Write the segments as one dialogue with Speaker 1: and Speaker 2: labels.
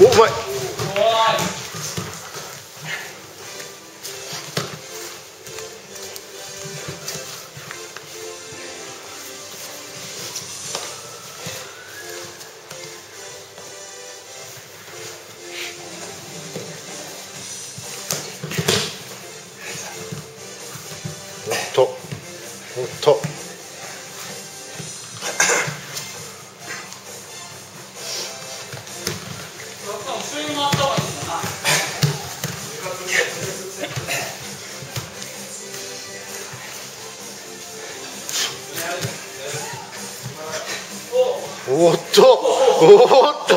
Speaker 1: Bộ vậy. Thọ. Thọ. おっとおっと。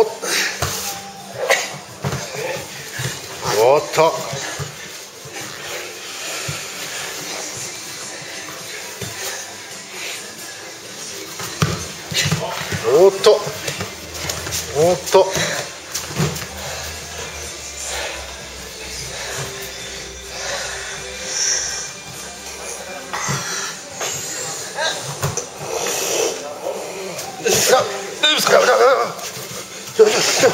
Speaker 1: おっ。おっと。おっと。おっと。あ大丈夫ですか？よいしょ。